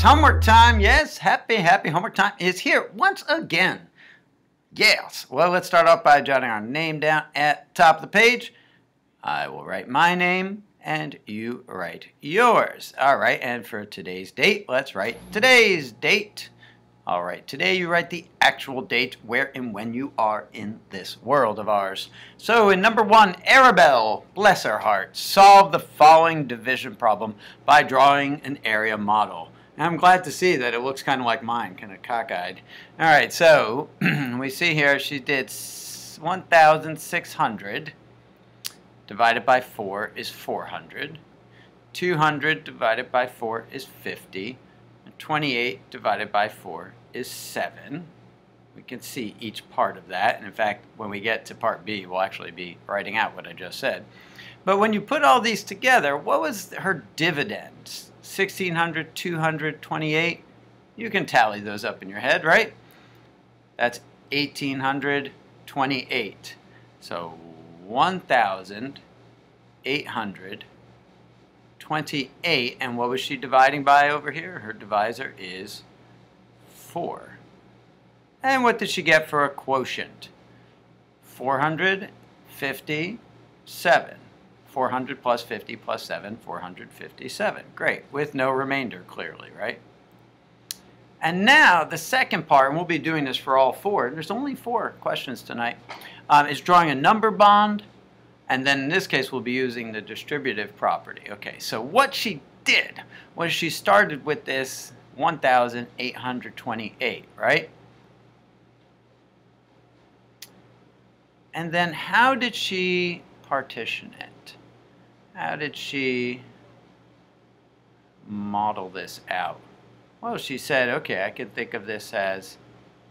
It's homework time. Yes, happy, happy homework time is here once again. Yes. Well, let's start off by jotting our name down at top of the page. I will write my name and you write yours. All right, and for today's date, let's write today's date. All right, today you write the actual date where and when you are in this world of ours. So in number one, Arabelle, bless her heart, solve the following division problem by drawing an area model. I'm glad to see that it looks kind of like mine, kind of cockeyed. All right, so we see here she did 1,600 divided by 4 is 400. 200 divided by 4 is 50. And 28 divided by 4 is 7. We can see each part of that. And in fact, when we get to part B, we'll actually be writing out what I just said. But when you put all these together, what was her dividends? 1600, 200, 28? You can tally those up in your head, right? That's 1828. So 1828. And what was she dividing by over here? Her divisor is 4. And what did she get for a quotient? 457. 400 plus 50 plus 7, 457. Great, with no remainder clearly, right? And now the second part, and we'll be doing this for all four, there's only four questions tonight, um, is drawing a number bond, and then in this case we'll be using the distributive property. Okay, so what she did was she started with this 1,828, right? And then how did she partition it? How did she model this out? Well, she said, okay, I can think of this as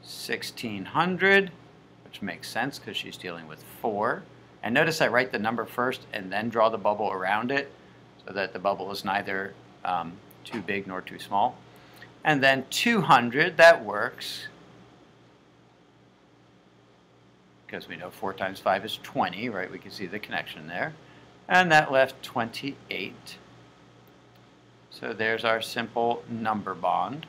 1600, which makes sense because she's dealing with 4. And notice I write the number first and then draw the bubble around it so that the bubble is neither um, too big nor too small. And then 200, that works. Because we know 4 times 5 is 20, right? We can see the connection there. And that left 28. So there's our simple number bond.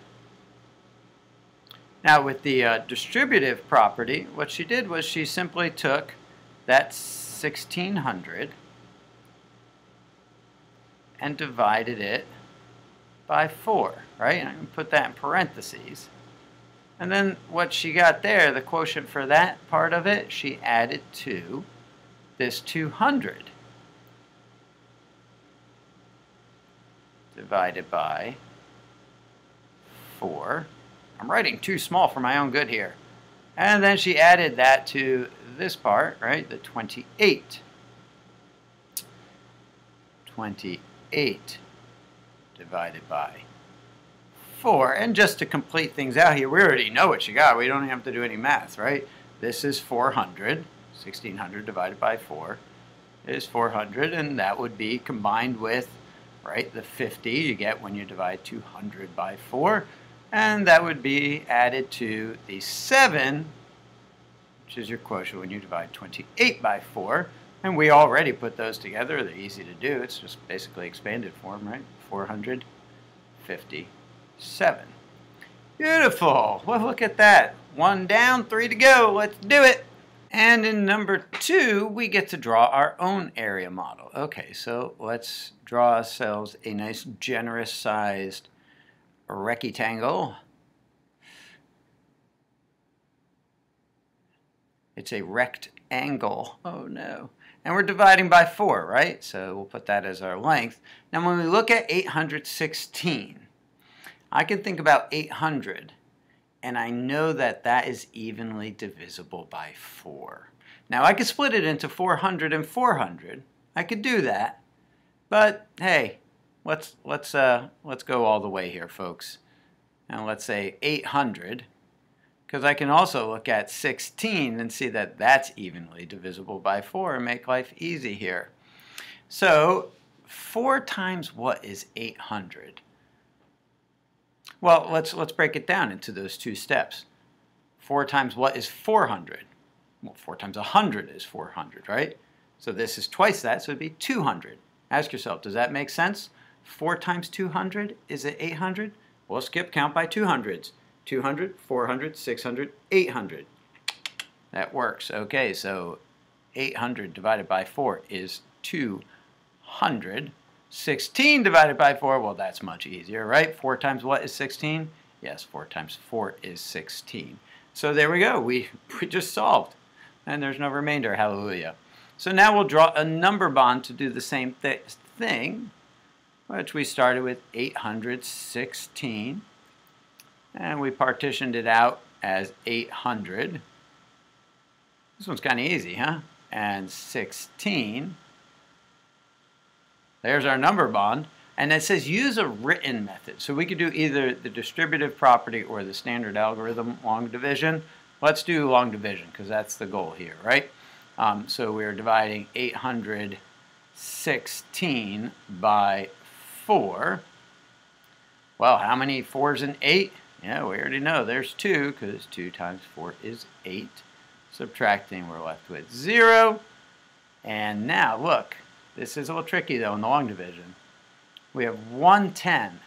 Now with the uh, distributive property, what she did was she simply took that 1600 and divided it by 4, right? And I'm going to put that in parentheses. And then what she got there, the quotient for that part of it, she added to this 200 divided by 4. I'm writing too small for my own good here. And then she added that to this part, right, the 28. 28 divided by 4. And just to complete things out here, we already know what you got. We don't have to do any math, right? This is 400. 1600 divided by 4 is 400, and that would be combined with, right, the 50 you get when you divide 200 by 4. And that would be added to the 7, which is your quotient when you divide 28 by 4. And we already put those together. They're easy to do. It's just basically expanded form, right? 457. Beautiful. Well, look at that. One down, three to go. Let's do it. And in number two, we get to draw our own area model. Okay, so let's draw ourselves a nice generous sized rectangle. It's a rectangle. Oh no. And we're dividing by 4, right? So we'll put that as our length. Now when we look at 816, I can think about 800, and I know that that is evenly divisible by 4. Now I could split it into 400 and 400. I could do that. But hey, let's, let's, uh, let's go all the way here, folks. And let's say 800 because I can also look at 16 and see that that's evenly divisible by 4 and make life easy here. So 4 times what is 800? Well, let's, let's break it down into those two steps. 4 times what is 400? Well, 4 times 100 is 400, right? So this is twice that, so it'd be 200. Ask yourself, does that make sense? 4 times 200, is it 800? We'll skip count by 200s. 200, 400, 600, 800. That works. Okay, so 800 divided by 4 is 200. 16 divided by 4, well, that's much easier, right? 4 times what is 16? Yes, 4 times 4 is 16. So there we go. We, we just solved. And there's no remainder. Hallelujah. So now we'll draw a number bond to do the same th thing, which we started with 816. And we partitioned it out as 800. This one's kind of easy, huh? And 16. There's our number bond. And it says use a written method. So we could do either the distributive property or the standard algorithm long division. Let's do long division because that's the goal here, right? Um, so we're dividing 816 by 4. Well, how many 4s in 8? Yeah, we already know there's 2 because 2 times 4 is 8. Subtracting, we're left with 0. And now, look, this is a little tricky though in the long division. We have 110.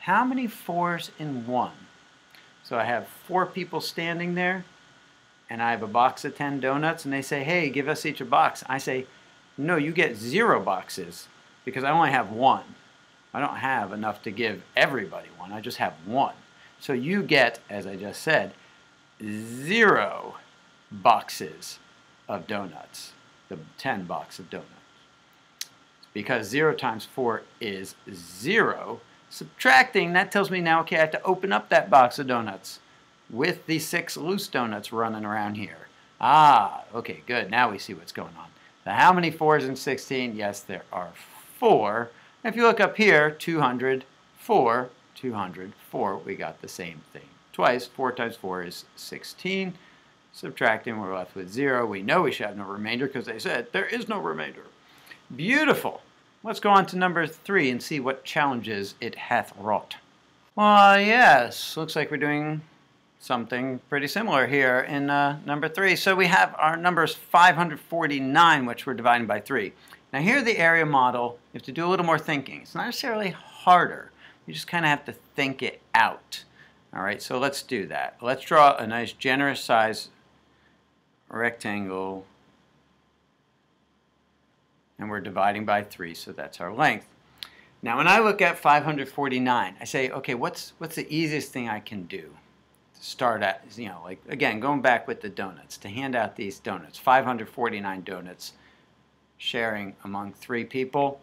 How many 4s in 1? So I have 4 people standing there and I have a box of 10 donuts and they say, hey, give us each a box. I say, no, you get zero boxes because I only have one. I don't have enough to give everybody one. I just have one. So you get, as I just said, zero boxes of donuts, the 10 box of donuts. Because 0 times 4 is 0, subtracting, that tells me now, okay, I have to open up that box of donuts with the six loose donuts running around here. Ah, okay, good. Now we see what's going on. Now, how many 4s in 16? Yes, there are 4. If you look up here, 200, 4, 200, 4, we got the same thing. Twice, 4 times 4 is 16. Subtracting, we're left with 0. We know we should have no remainder because they said there is no remainder. Beautiful. Let's go on to number 3 and see what challenges it hath wrought. Well, yes, looks like we're doing something pretty similar here in uh, number 3. So we have our numbers 549, which we're dividing by 3. Now here the area model, you have to do a little more thinking. It's not necessarily harder. You just kind of have to think it out. All right, so let's do that. Let's draw a nice generous size rectangle and we're dividing by 3, so that's our length. Now when I look at 549, I say, okay, what's, what's the easiest thing I can do? start at, you know, like, again, going back with the donuts, to hand out these donuts, 549 donuts, sharing among three people.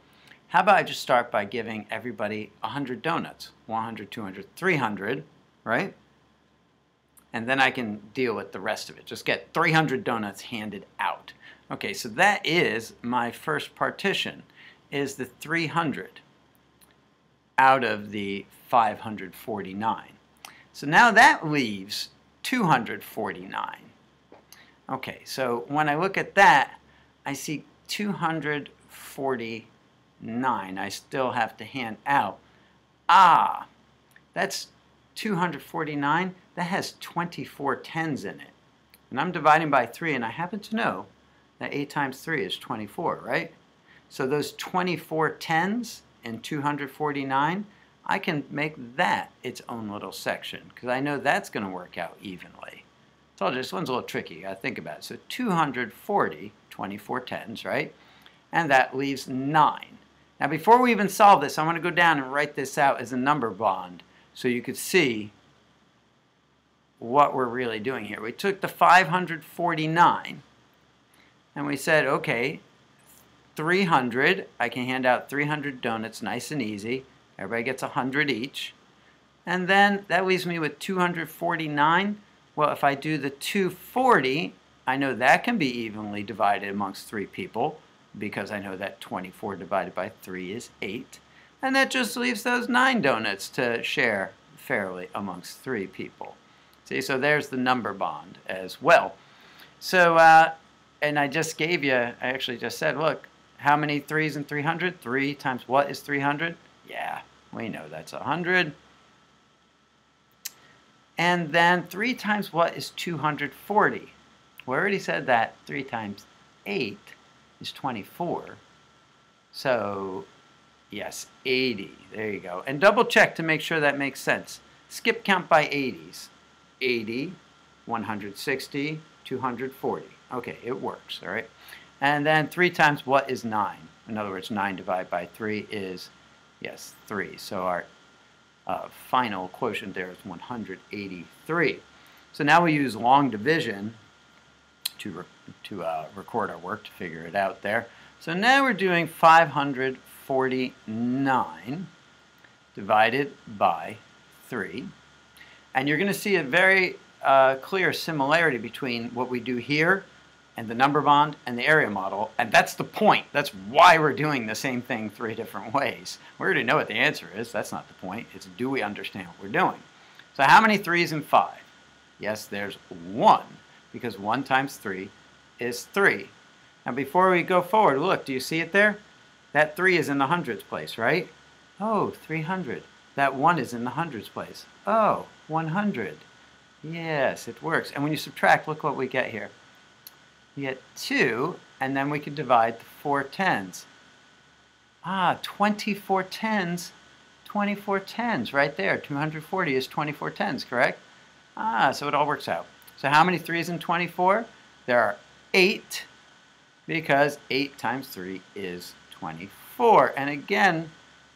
How about I just start by giving everybody 100 donuts, 100, 200, 300, right? And then I can deal with the rest of it. Just get 300 donuts handed out. Okay, so that is my first partition, is the 300 out of the 549. So now that leaves 249. Okay, so when I look at that, I see 249. I still have to hand out. Ah, that's 249. That has 24 tens in it. And I'm dividing by 3, and I happen to know that 8 times 3 is 24, right? So those 24 tens in 249, I can make that its own little section because I know that's going to work out evenly. I told you this one's a little tricky. I think about it. So 240, 24 tens, right? And that leaves 9. Now before we even solve this, I want to go down and write this out as a number bond so you could see what we're really doing here. We took the 549 and we said, okay, 300, I can hand out 300 donuts nice and easy. Everybody gets 100 each. And then that leaves me with 249. Well, if I do the 240, I know that can be evenly divided amongst three people because I know that 24 divided by 3 is 8. And that just leaves those 9 donuts to share fairly amongst three people. See, so there's the number bond as well. So, uh, and I just gave you, I actually just said, look, how many 3s in 300? 3 times what is 300? Yeah, we know that's 100. And then 3 times what is 240? We already said that 3 times 8 is 24. So, yes, 80. There you go. And double check to make sure that makes sense. skip count by 80s. 80, 160, 240. Okay, it works, all right? And then 3 times what is 9? In other words, 9 divided by 3 is, yes, 3. So our uh, final quotient there is 183. So now we use long division to, re to uh, record our work to figure it out there. So now we're doing 549 divided by 3. And you're going to see a very uh, clear similarity between what we do here and the number bond and the area model. And that's the point. That's why we're doing the same thing three different ways. We already know what the answer is. That's not the point. It's do we understand what we're doing? So how many threes in five? Yes, there's one, because one times three is three. Now before we go forward, look, do you see it there? That three is in the hundreds place, right? Oh, 300. That one is in the hundreds place. Oh, 100. Yes, it works. And when you subtract, look what we get here. We get 2, and then we can divide the 4 tens. Ah, 24 tens, 24 tens right there. 240 is 24 tens, correct? Ah, so it all works out. So how many 3s in 24? There are 8, because 8 times 3 is 24. And again,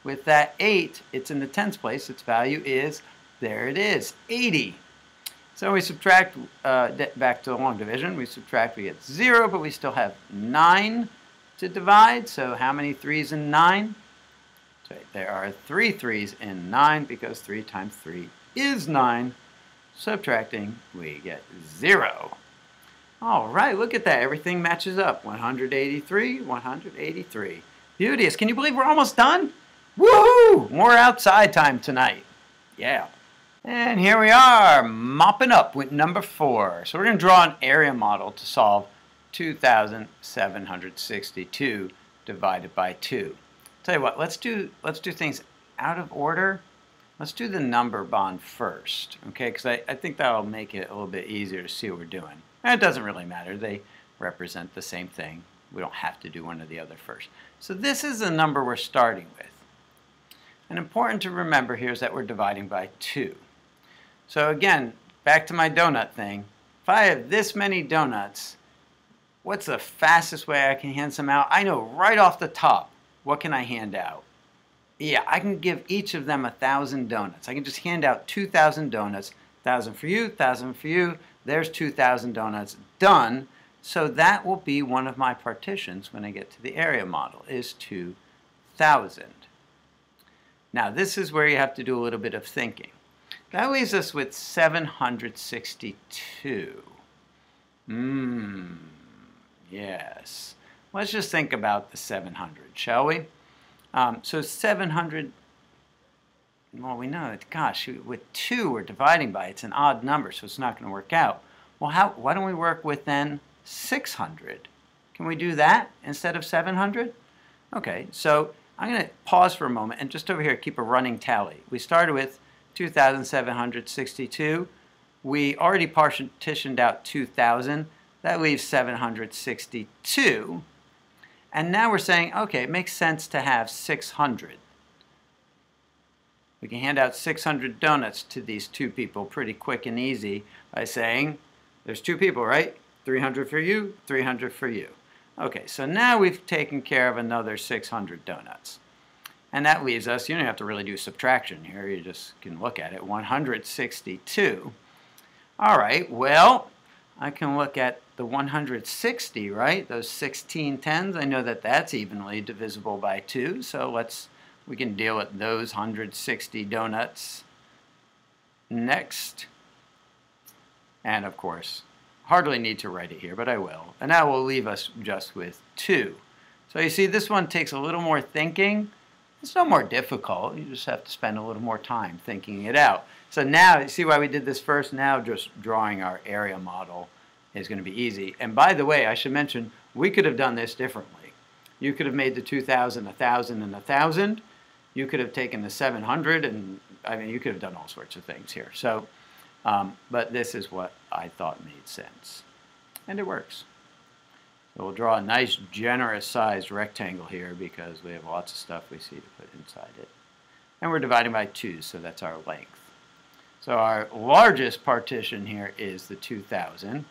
with that 8, it's in the tens place. Its value is, there it is, 80. So we subtract uh, back to the long division. We subtract, we get 0, but we still have 9 to divide. So how many 3's in 9? So there are 3 3's in 9 because 3 times 3 is 9. Subtracting, we get 0. All right, look at that. Everything matches up. 183, 183. Beauteous. Can you believe we're almost done? Woohoo! More outside time tonight. Yeah. And here we are, mopping up with number four. So we're going to draw an area model to solve 2,762 divided by 2. Tell you what, let's do, let's do things out of order. Let's do the number bond first, okay? Because I, I think that'll make it a little bit easier to see what we're doing. And it doesn't really matter. They represent the same thing. We don't have to do one or the other first. So this is the number we're starting with. And important to remember here is that we're dividing by 2. So again, back to my donut thing. If I have this many donuts, what's the fastest way I can hand some out? I know right off the top, what can I hand out? Yeah, I can give each of them a thousand donuts. I can just hand out 2,000 donuts. Thousand for you, thousand for you. There's 2,000 donuts. Done. So that will be one of my partitions when I get to the area model, is 2,000. Now this is where you have to do a little bit of thinking. That leaves us with 762. Mmm, yes. Let's just think about the 700, shall we? Um, so 700, well, we know that, gosh, with 2 we're dividing by, it's an odd number, so it's not going to work out. Well, how, why don't we work with then 600? Can we do that instead of 700? Okay, so I'm going to pause for a moment and just over here keep a running tally. We started with 2,762. We already partitioned out 2,000. That leaves 762. And now we're saying, okay, it makes sense to have 600. We can hand out 600 donuts to these two people pretty quick and easy by saying, there's two people, right? 300 for you, 300 for you. Okay, so now we've taken care of another 600 donuts. And that leaves us, you don't have to really do subtraction here, you just can look at it, 162. All right, well, I can look at the 160, right? Those 16 tens, I know that that's evenly divisible by 2, so let's, we can deal with those 160 donuts next. And of course, hardly need to write it here, but I will. And that will leave us just with 2. So you see, this one takes a little more thinking, it's no more difficult. You just have to spend a little more time thinking it out. So now, you see why we did this first? Now just drawing our area model is going to be easy. And by the way, I should mention, we could have done this differently. You could have made the 2,000 1,000 and 1,000. You could have taken the 700 and, I mean, you could have done all sorts of things here. So, um, but this is what I thought made sense. And it works. So we'll draw a nice generous sized rectangle here because we have lots of stuff we see to put inside it. And we're dividing by 2, so that's our length. So our largest partition here is the 2000.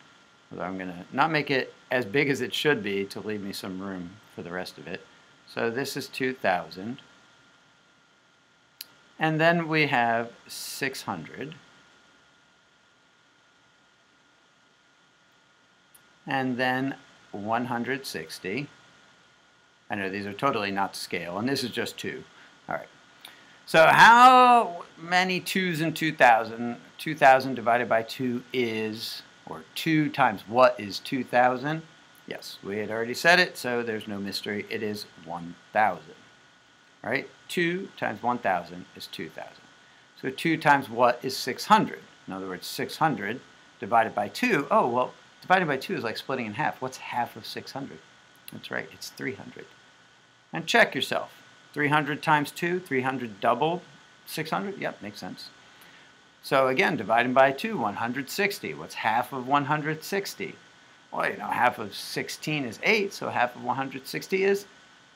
So I'm going to not make it as big as it should be to leave me some room for the rest of it. So this is 2000. And then we have 600. And then 160. I know these are totally not scale, and this is just 2. All right. So how many 2's in 2,000? 2,000 divided by 2 is, or 2 times what is 2,000? Yes, we had already said it, so there's no mystery. It is 1,000. Right? 2 times 1,000 is 2,000. So 2 times what is 600? In other words, 600 divided by 2. Oh, well, divided by 2 is like splitting in half. What's half of 600? That's right, it's 300. And check yourself. 300 times 2, 300 doubled 600? Yep, makes sense. So again, dividing by 2, 160. What's half of 160? Well, you know, half of 16 is 8, so half of 160 is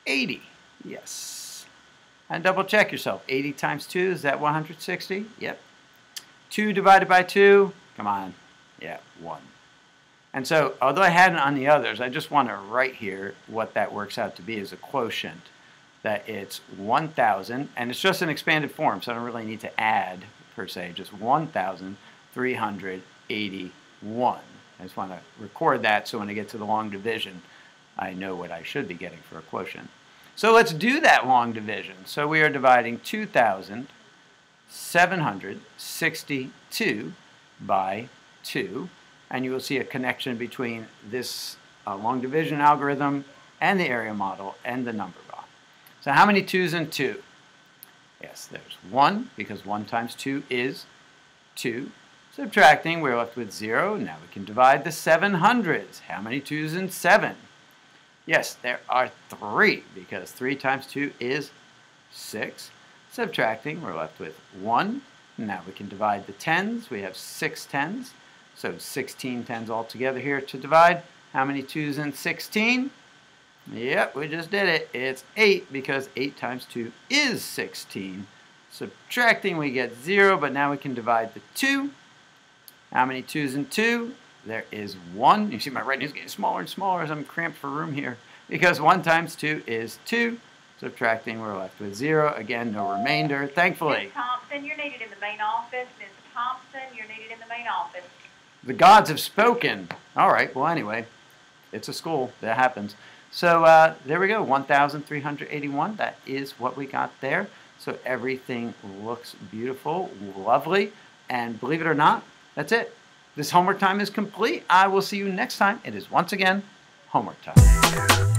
80. Yes. And double check yourself. 80 times 2, is that 160? Yep. 2 divided by 2, come on. Yeah, 1. And so, although I hadn't on the others, I just want to write here what that works out to be as a quotient. That it's 1,000, and it's just an expanded form, so I don't really need to add, per se, just 1,381. I just want to record that so when I get to the long division, I know what I should be getting for a quotient. So let's do that long division. So we are dividing 2,762 by 2 and you will see a connection between this uh, long division algorithm and the area model and the number bond. So how many 2's in 2? Yes, there's 1, because 1 times 2 is 2. Subtracting, we're left with 0. Now we can divide the 700s. How many 2's in 7? Yes, there are 3, because 3 times 2 is 6. Subtracting, we're left with 1. Now we can divide the 10s. We have 6 tens. So 16 tens altogether here to divide. How many 2's in 16? Yep, we just did it. It's 8 because 8 times 2 is 16. Subtracting, we get 0, but now we can divide the 2. How many 2's in 2? There is 1. You see my writing is getting smaller and smaller as I'm cramped for room here. Because 1 times 2 is 2. Subtracting, we're left with 0. Again, no remainder, thankfully. Ms. Thompson, you're needed in the main office. Ms. Thompson, you're needed in the main office. The gods have spoken. All right, well, anyway, it's a school. That happens. So uh, there we go, 1,381. That is what we got there. So everything looks beautiful, lovely. And believe it or not, that's it. This homework time is complete. I will see you next time. It is once again homework time.